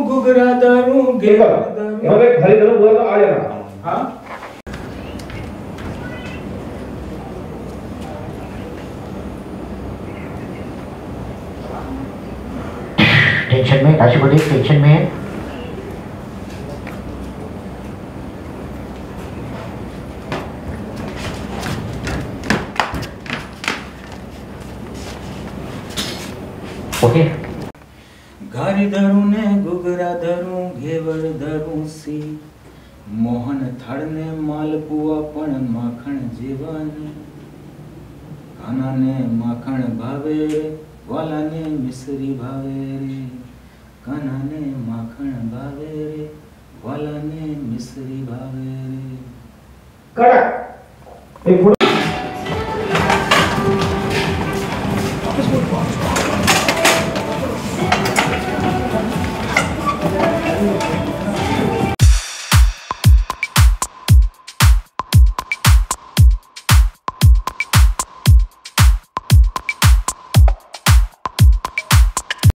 घुघरा दारू आहे दारू धरून वर आ हा। टेंशन में राशि राशिपति टेंशन में। है ओके ઘારી ધરું ને ગુગરા ધરું, ઘેવર ધરું સી. મોહન થળ ને માલપુઆ પણ માખણ જેવાની. કાના ને માખણ ભાવે વાલા ને મિસરી ભાવે રે. કાના ને માખણ ભાવે રે વાલા ને મિસરી ભાવે રે. કડક.